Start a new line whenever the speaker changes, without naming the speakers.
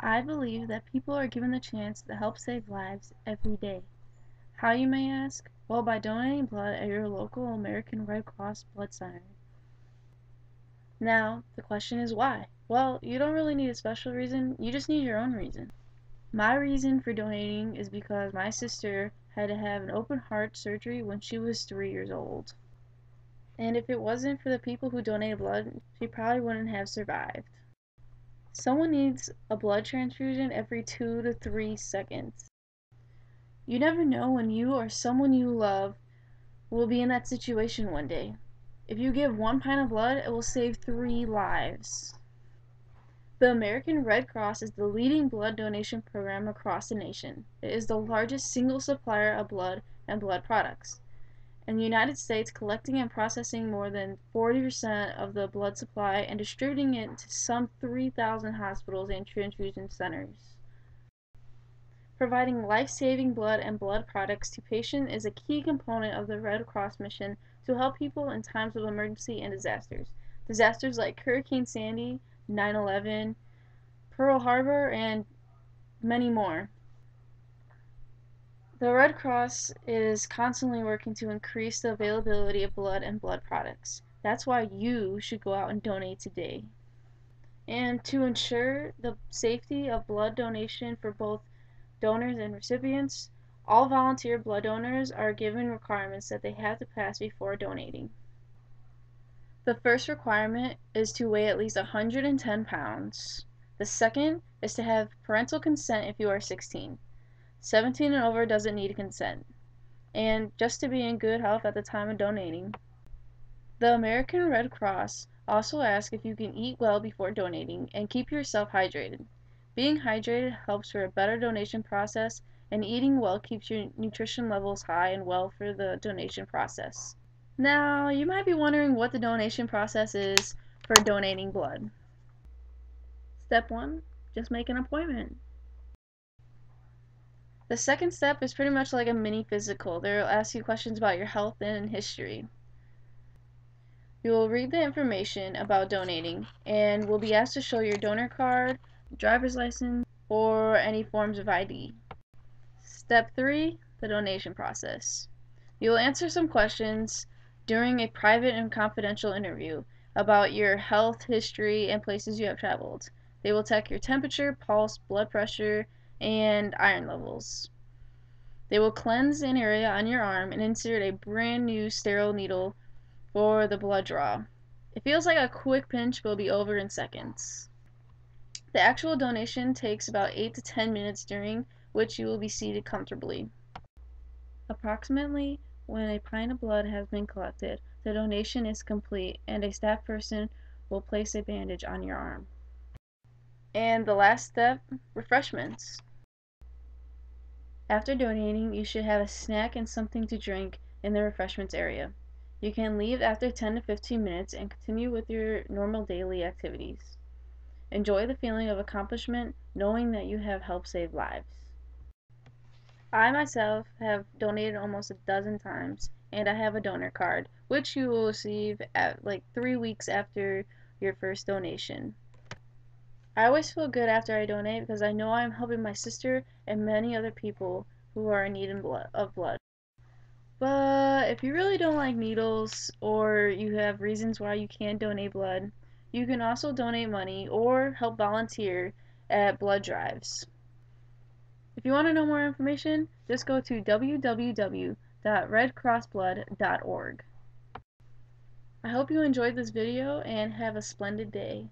I believe that people are given the chance to help save lives every day. How you may ask? Well, by donating blood at your local American Red Cross blood center. Now, the question is why? Well, you don't really need a special reason, you just need your own reason. My reason for donating is because my sister had to have an open heart surgery when she was three years old. And if it wasn't for the people who donated blood, she probably wouldn't have survived. Someone needs a blood transfusion every two to three seconds. You never know when you or someone you love will be in that situation one day. If you give one pint of blood, it will save three lives. The American Red Cross is the leading blood donation program across the nation. It is the largest single supplier of blood and blood products in the United States collecting and processing more than 40% of the blood supply and distributing it to some 3,000 hospitals and transfusion centers. Providing life-saving blood and blood products to patients is a key component of the Red Cross mission to help people in times of emergency and disasters. Disasters like Hurricane Sandy, 9/11, Pearl Harbor, and many more. The Red Cross is constantly working to increase the availability of blood and blood products. That's why you should go out and donate today. And to ensure the safety of blood donation for both donors and recipients, all volunteer blood donors are given requirements that they have to pass before donating. The first requirement is to weigh at least 110 pounds. The second is to have parental consent if you are 16. 17 and over doesn't need consent. And just to be in good health at the time of donating. The American Red Cross also asks if you can eat well before donating and keep yourself hydrated. Being hydrated helps for a better donation process and eating well keeps your nutrition levels high and well for the donation process. Now, you might be wondering what the donation process is for donating blood. Step 1. Just make an appointment. The second step is pretty much like a mini physical. They'll ask you questions about your health and history. You will read the information about donating and will be asked to show your donor card, driver's license, or any forms of ID. Step 3 The donation process. You will answer some questions during a private and confidential interview about your health history and places you have traveled. They will check your temperature, pulse, blood pressure, and iron levels. They will cleanse an area on your arm and insert a brand new sterile needle for the blood draw. It feels like a quick pinch but will be over in seconds. The actual donation takes about 8 to 10 minutes during which you will be seated comfortably. Approximately when a pint of blood has been collected, the donation is complete and a staff person will place a bandage on your arm. And the last step, refreshments. After donating, you should have a snack and something to drink in the refreshments area. You can leave after 10 to 15 minutes and continue with your normal daily activities. Enjoy the feeling of accomplishment knowing that you have helped save lives. I myself have donated almost a dozen times and I have a donor card, which you will receive at like three weeks after your first donation. I always feel good after I donate because I know I'm helping my sister and many other people who are in need of blood. But if you really don't like needles or you have reasons why you can't donate blood, you can also donate money or help volunteer at blood drives. If you want to know more information, just go to www.redcrossblood.org. I hope you enjoyed this video and have a splendid day.